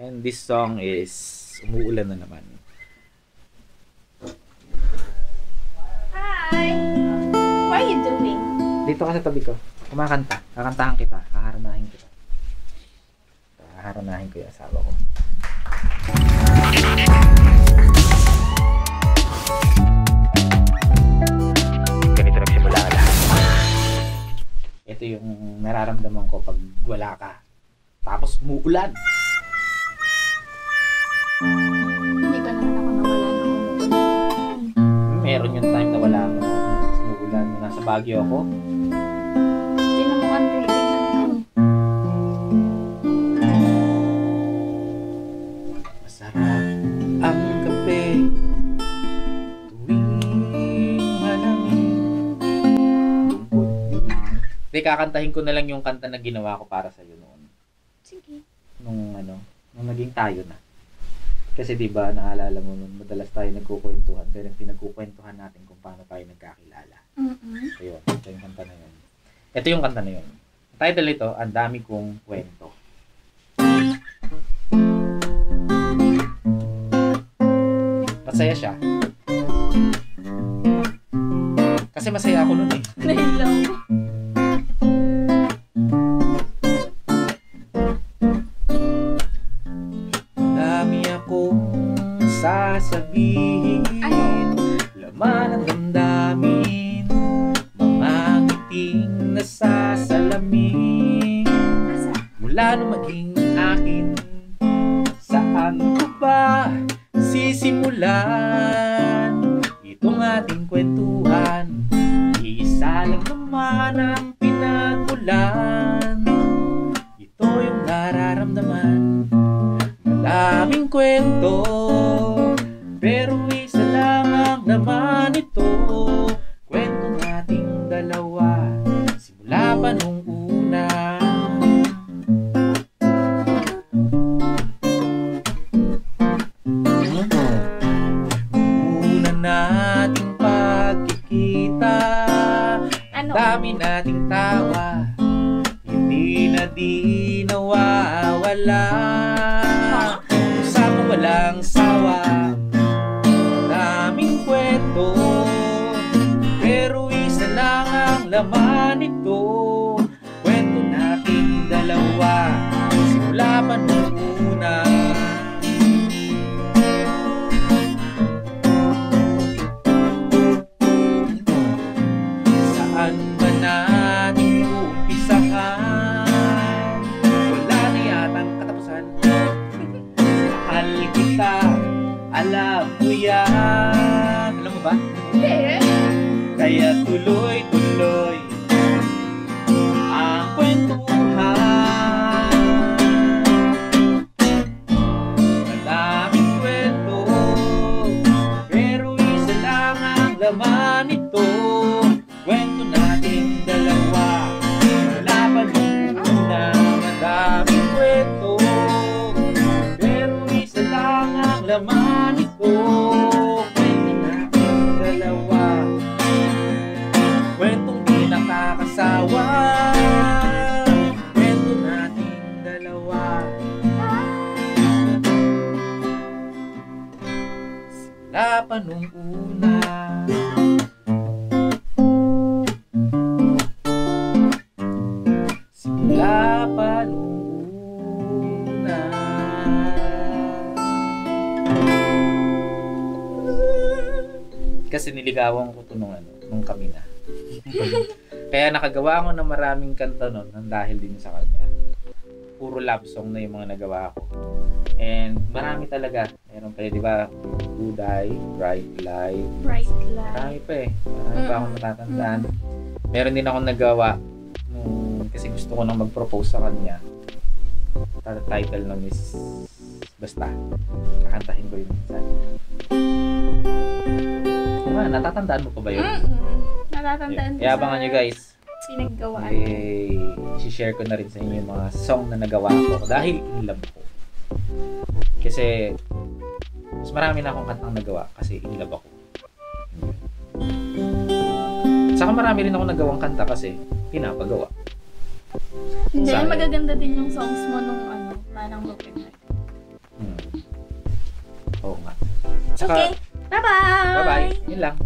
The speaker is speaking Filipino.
And this song is Umuulan na naman. Hi! What are you doing? Dito ka sa tabi ko. Kumakanta. Kakantahan kita. Kaharanahin kita. Kaharanahin ko yung asawa ko. Ganito nagsimula ang lahat. Ito yung nararamdaman ko pag wala ka. Tapos umuulan. Baguio ako. Ang reading ng Masarap ang kape tuwing malamig. Din. Hindi, kakantahin ko na lang yung kanta na ginawa ko para sa'yo noon. Sige. Nung ano, nung naging tayo na. Kasi 'di ba naalala mo nun, madalas tayo nagkukwentuhan, pero yung pinagkukwentuhan natin kung paano tayo nagkakilala. Mm-mm. So yun, ito yung kanta na yun. Ito yung kanta na yun. Ang title nito, Ang Dami Kong Kwento. Masaya siya. Kasi masaya ako nun eh. Nahilaw. Dami akong sasabihin. Sisimulan. Itong ating kwentuhan Iisa lang naman ang pinagmulan Ito yung nararamdaman. Madaming kwento di nawawala. Usapang walang sawa. Daming kwento. Pero isa lang ang laman ba? Kaya tuloy-tuloy Pa nung una Sila pa nung una Kasi niligawan ko to nung ano, nung kami na. Kaya nakagawa ako ng maraming kanta nun nang dahil din sa kanya. Puro love song na yung mga nagawa ko. And marami talaga. Meron pa, di ba? Buday, Bright Light. Bright light. Marami pa eh. Marami pa akong natatandaan. Meron din akong nagawa nung, kasi gusto ko nang mag-propose sa kanya. Title nun is Basta. Kakantahin ko yun minsan. Diba, natatandaan mo pa ba yun? Mm-mm. Natatandaan ko Kaya abangan nyo guys. Pinaggawaan. Eh, share ko na rin sa inyo yung mga song na nagawa ko dahil in love ko. Kasi, mas marami na akong kantang nagawa kasi in love ako. Saka marami rin ako nagawang kanta kasi pinapagawa. Hindi, Sayang. magaganda din yung songs mo nung ano, Manang Broken Heart. Oo nga. Saka, Okay. Bye-bye! bye-bye. Yun lang.